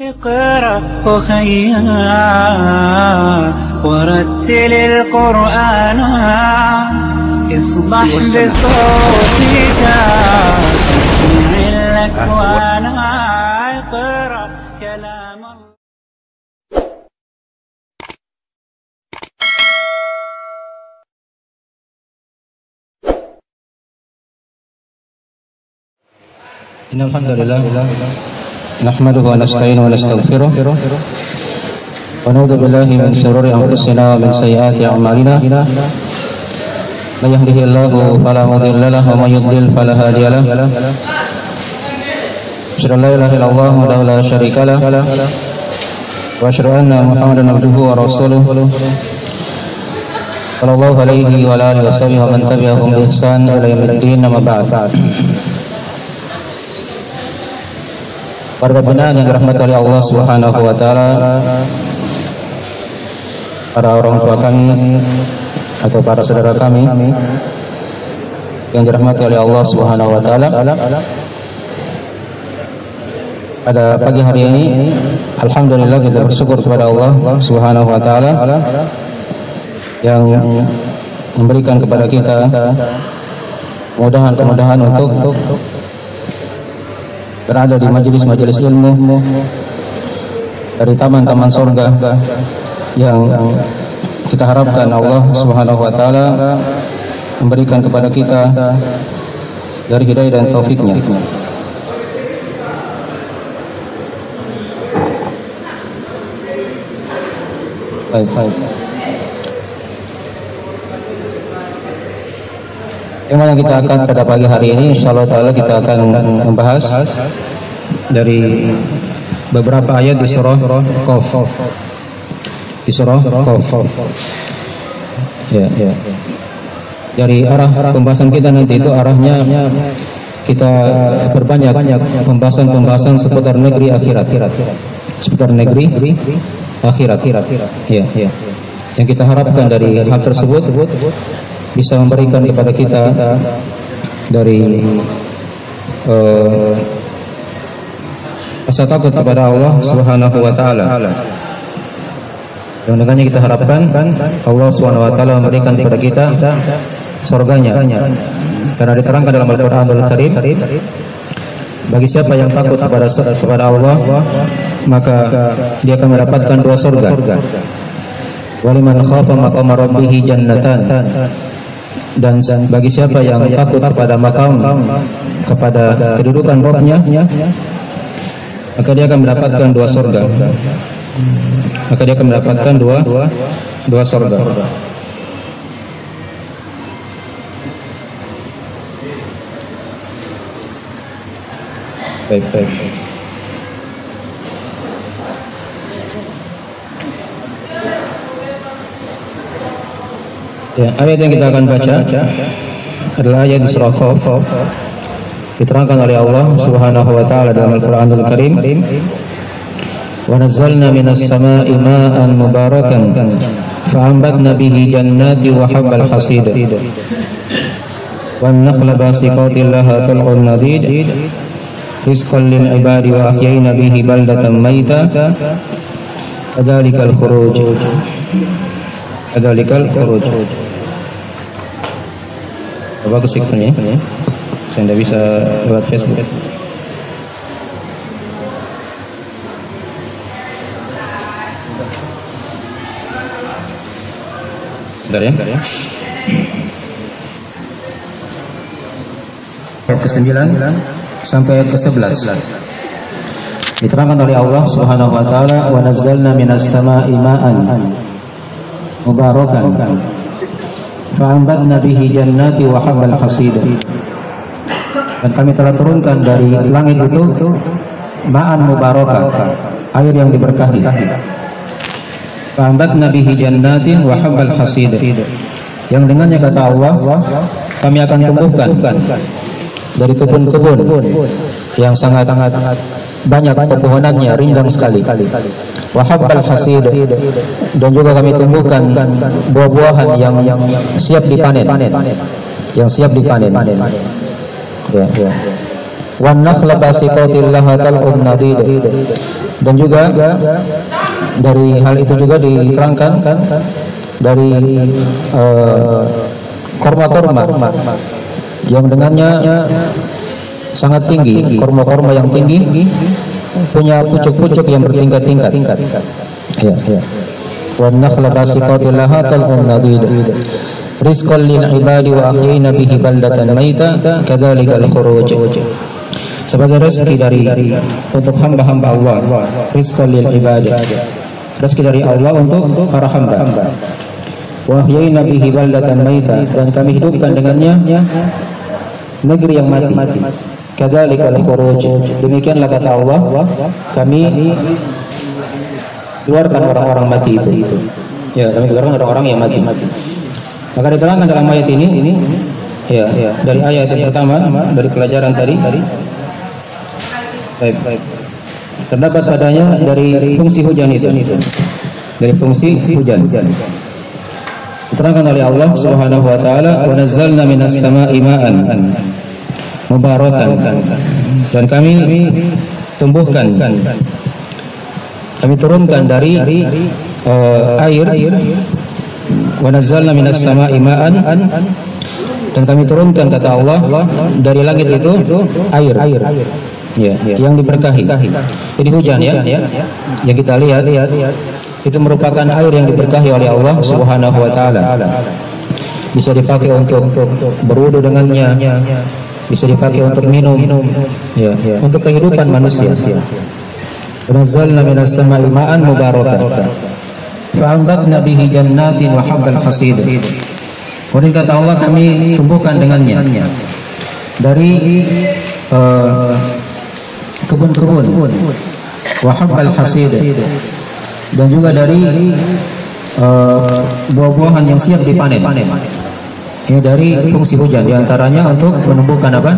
اقرأ أخيا ورتل القرآن. اصبح بصوتك اسمع الأكوان. اقرأ كلام الله. إن الحمد لله. نحمده ونستعينه ونستغفره ونعوذ بالله من شرور أنفسنا ومن سيئات أعمالنا. من يهده الله فلا مضل له ومن يضلل فلا هادي له. أشهد أن لا إله إلا الله وحده لا شريك له. وأشهد أن محمدا عبده ورسوله. صلى الله عليه وعلى آله وصحبه ومن تبعهم بإحسان إلى يوم الدين أما بعد. Para binaan yang dirahmati oleh Allah Subhanahu wa taala. Para orang tua kami atau para saudara kami yang dirahmati oleh Allah Subhanahu wa taala. Pada pagi hari ini alhamdulillah kita bersyukur kepada Allah Subhanahu wa taala yang memberikan kepada kita kemudahan-kemudahan untuk berada di majelis-majelis ilmu dari taman-taman surga yang kita harapkan Allah Subhanahu wa taala memberikan kepada kita dari hidayah dan taufiknya. Baik, baik. Tema yang kita akan pada pagi hari ini insyaallah taala kita akan membahas dari beberapa ayat di surah Qaf. Di surah Qaf. Ya. Dari arah pembahasan kita nanti itu arahnya kita berbanyak pembahasan-pembahasan seputar negeri akhirat. Seputar negeri akhirat. Ya, ya. Yang kita harapkan dari hal tersebut bisa memberikan kepada kita dari uh, takut kepada Allah Subhanahu wa taala. Yang dengannya kita harapkan Allah Subhanahu wa taala memberikan kepada kita surganya. Karena diterangkan dalam Al-Qur'anul Karim bagi siapa yang takut kepada kepada Allah maka dia akan mendapatkan dua surga. Waliman khafa maqama rabbih jannatan dan bagi siapa yang takut kepada makam kepada kedudukan Robnya maka dia akan mendapatkan dua surga maka dia akan mendapatkan dua dua surga baik baik Ya, ayat yang kita akan baca adalah ayat di surah Qaf. Diterangkan oleh Allah Subhanahu wa taala dalam Al-Qur'anul Karim. Wa nazzalna minas sama'i ma'an mubarakan fa'ambatna bihi jannati wa habbal hasid. Wan nakhla basiqatin laha tal'un nadid. Rizqan lil ibadi wa ahyayna bihi baldatan maita. Kadzalikal khuruj. Kadzalikal khuruj. Bagus signalnya. Saya tidak bisa lewat Facebook. Bentar ya. Bentar ya. Ayat ke-9 sampai ayat ke-11. Diterangkan oleh Allah Subhanahu wa taala, "Wa nazzalna minas sama'i ma'an mubarakan bihi jannati wa habbal hasid." Dan kami telah turunkan dari langit itu ma'an mubarakah, air yang diberkahi. Bihi jannatin wa habbal hasid. Yang dengannya kata Allah, kami akan tumbuhkan dari kebun-kebun yang sangat banyak pepohonannya rindang sekali. Wahabbal hasid dan juga kami tumbuhkan buah-buahan yang siap dipanen. Yang siap dipanen. Ya, ya. Wan nakhla basiqatil laha tal'un nadid. dan juga dari hal itu juga diterangkan dari eh, korma-korma yang dengannya sangat tinggi korma-korma yang tinggi punya pucuk-pucuk yang bertingkat-tingkat. Ya ya. Wan nakhla basiqatil laha tal'un nadid. Rizqan lil ibadi wa ahyayna bihi baldatan maita kadzalikal khuruj. Sebagai rezeki dari untuk hamba-hamba Allah rizqan lil ibadi. Rezeki dari Allah untuk para hamba. Wa ahyayna bihi baldatan maita dan kami hidupkan dengannya negeri yang mati kadzalikal khuruj. Demikianlah kata Allah kami keluarkan orang-orang mati itu. Ya kami keluarkan orang-orang yang mati. Maka diterangkan dalam ayat ini ya, ya dari ayat yang pertama dari pelajaran tadi. Baik. Baik terdapat padanya dari fungsi hujan itu. Dari fungsi hujan. Diterangkan oleh Allah Subhanahu wa taala wa nazzalna minas sama'i ma'an mubarakan dan kami tumbuhkan kami turunkan dari uh, air. Wa nazzalna minas sama'i ma'an. Dan kami turunkan kata Allah dari langit itu air. Air ya, ya. yang diberkahi. Jadi hujan ya. Yang kita lihat. Itu merupakan air yang diberkahi oleh Allah Subhanahu wa taala. Bisa dipakai untuk berwudu dengannya bisa dipakai untuk minum. Ya, ya. untuk kehidupan manusia. Nazzalna minas sama'i ma'an mubarakan fa'ambatna bihi jannatin wa habbal hasid Kemudian kata Allah kami tumbuhkan dengannya. Dari kebun-kebun. Uh, wa habbal hasid dan juga dari uh, buah-buahan yang siap dipanen. Ini dari fungsi hujan di antaranya untuk menumbuhkan apa?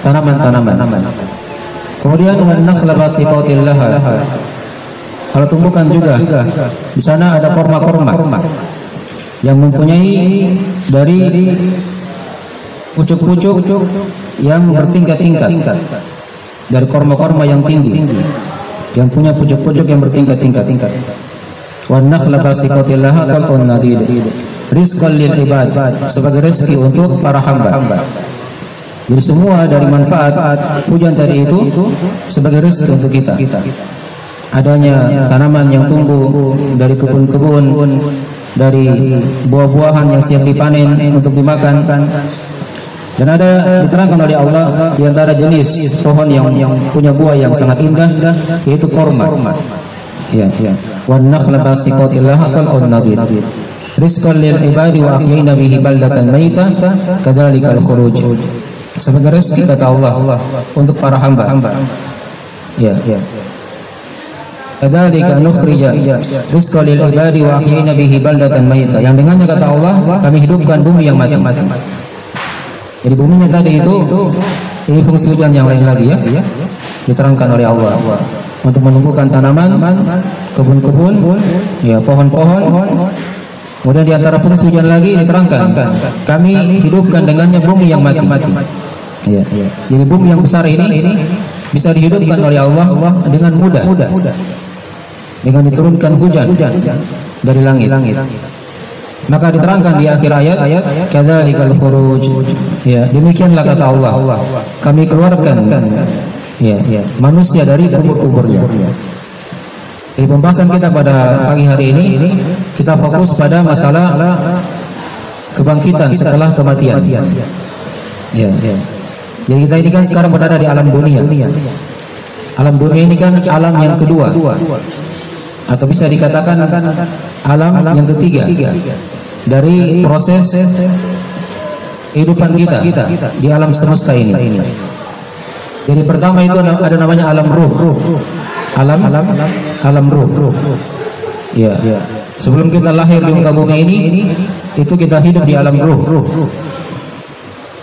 Tanaman-tanaman. Kemudian nakhla basiqatil laha. Kalau tumbukan juga di sana ada korma-korma yang mempunyai dari pucuk-pucuk yang bertingkat-tingkat dari korma-korma yang tinggi yang punya pucuk-pucuk yang bertingkat-tingkat wan nakhla basiqatil laha talqun nadid rizqan lil ibad sebagai rezeki untuk para hamba jadi semua dari manfaat hujan tadi itu sebagai rezeki untuk kita. Adanya tanaman yang tumbuh dari kebun-kebun, dari buah-buahan yang siap dipanen untuk dimakan. Dan ada diterangkan oleh Allah di antara jenis pohon yang punya buah yang sangat indah yaitu korma. Ya, ya. Wan nakhla basiqatil lahatal nadid. Rizqan lil ibadi wa ahyayna bihi baldatan maita kadzalikal khuruj sebagai rezeki kata Allah untuk para hamba. Ya. Kadzalika nukhrija rizqan lil ibadi wa ahyayna bihi baldatan mayta. Yang dengannya kata Allah, kami hidupkan bumi yang mati. Jadi buminya tadi itu ini fungsi hujan yang lain lagi ya. Diterangkan oleh Allah untuk menumbuhkan tanaman, kebun-kebun, ya pohon-pohon, Kemudian di antara fungsi hujan lagi diterangkan, kami hidupkan dengannya bumi yang mati. Ya. Jadi bumi yang besar ini bisa dihidupkan oleh Allah dengan mudah. Dengan diturunkan hujan dari langit. Maka diterangkan di akhir ayat, kadzalikal khuruj. Ya, demikianlah kata Allah. Kami keluarkan ya, manusia dari kubur-kuburnya. Di pembahasan kita pada pagi hari ini kita fokus pada masalah kebangkitan setelah kematian. Ya. Jadi kita ini kan sekarang berada di alam dunia. Alam dunia ini kan alam yang kedua atau bisa dikatakan alam yang ketiga dari proses kehidupan kita di alam semesta ini. Jadi pertama itu ada namanya alam ruh alam alam alam ruh. Ya. Sebelum kita lahir di muka bumi ini, itu kita hidup di alam ruh.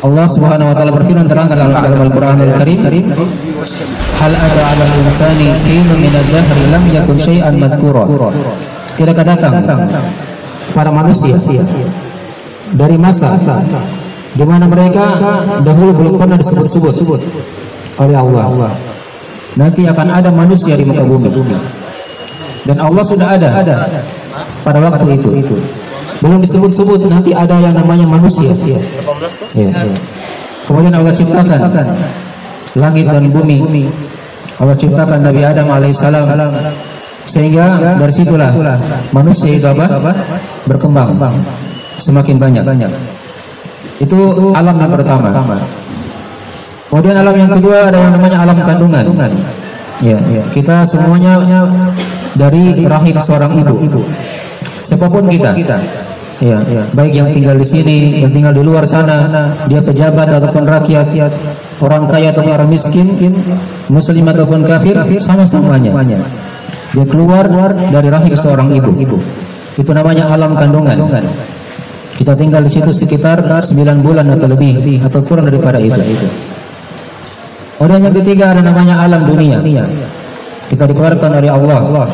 Allah Subhanahu wa taala berfirman terangkan dalam Al-Qur'anul Karim, "Hal ata 'alal insani hinun min ad-dahri lam yakun syai'an madhkura." Tidakkah datang para manusia dari masa di mana mereka dahulu belum pernah disebut-sebut oleh Allah nanti akan ada manusia di muka bumi. Dan Allah sudah ada pada waktu itu. Belum disebut-sebut nanti ada yang namanya manusia. Ya. Kemudian Allah ciptakan langit dan bumi. Allah ciptakan Nabi Adam alaihissalam sehingga dari situlah manusia itu apa? Berkembang semakin banyak. Itu alam yang pertama. Kemudian alam yang kedua ada yang namanya alam kandungan. Ya, kita semuanya dari rahim seorang ibu. Siapa pun kita. Ya, baik yang tinggal di sini, yang tinggal di luar sana, dia pejabat ataupun rakyat, orang kaya ataupun orang miskin, muslim ataupun kafir, sama semuanya. Dia keluar dari rahim seorang ibu. Itu namanya alam kandungan. Kita tinggal di situ sekitar 9 bulan atau lebih atau kurang daripada itu. Kemudian yang ketiga ada namanya alam dunia. Kita dikeluarkan dari Allah.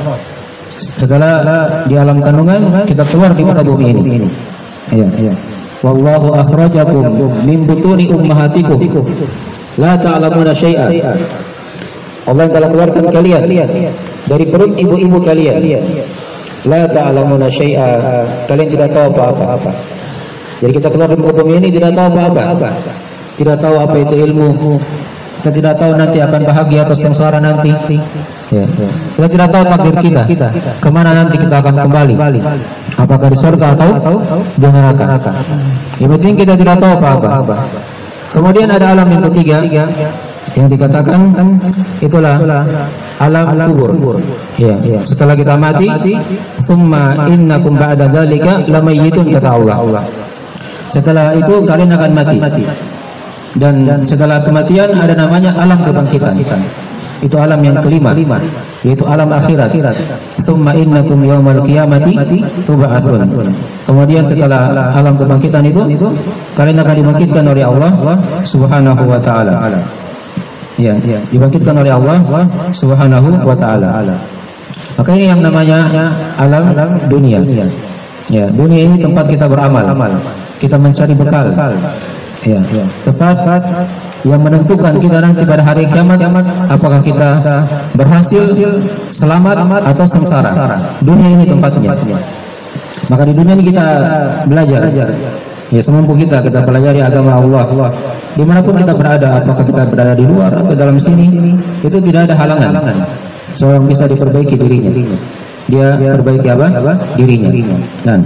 Setelah di alam kandungan kita keluar di muka bumi ini. Iya. Wallahu akhrajakum min butuni ummahatikum la ta'lamuna syai'a. Allah yang telah keluarkan kalian dari perut ibu-ibu kalian. La ta'lamuna syai'a. Kalian tidak tahu apa-apa. Jadi kita keluar dari muka bumi ini tidak tahu apa-apa. Tidak tahu apa itu ilmu. Kita tidak tahu nanti akan bahagia atau sengsara nanti. Ya, ya. Kita tidak tahu takdir kita. Ke mana nanti kita akan kembali? Apakah di surga atau di neraka? Yang penting kita tidak tahu apa-apa. Kemudian ada alam yang ketiga yang dikatakan itulah alam kubur. Ya. Setelah kita mati, summa innakum ba'da dzalika lamayyitun kata Allah. Setelah itu kalian akan mati. Dan setelah kematian ada namanya alam kebangkitan. Itu alam yang kelima, yaitu alam akhirat. Summa innakum yaumal qiyamati tub'atsun. Kemudian setelah alam kebangkitan itu, kalian akan dibangkitkan oleh Allah Subhanahu wa taala. Ya, dibangkitkan oleh Allah Subhanahu wa taala. Maka ini yang namanya alam dunia. Ya, dunia ini tempat kita beramal. Kita mencari bekal. Ya, tepat yang menentukan kita nanti pada hari kiamat apakah kita berhasil selamat atau sengsara. Dunia ini tempatnya. Maka di dunia ini kita belajar. Ya semampu kita kita pelajari agama Allah. Di mana pun kita berada, apakah kita berada di luar atau dalam sini, itu tidak ada halangan. Seorang bisa diperbaiki dirinya. Dia perbaiki apa? Dirinya. Dan